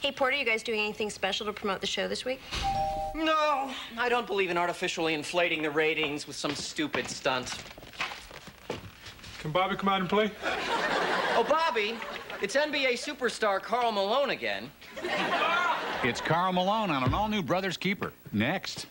Hey, Porter, you guys doing anything special to promote the show this week? No, I don't believe in artificially inflating the ratings with some stupid stunt. Can Bobby come out and play? Oh, Bobby, it's NBA superstar Karl Malone again. It's Karl Malone on an all-new Brothers Keeper. Next.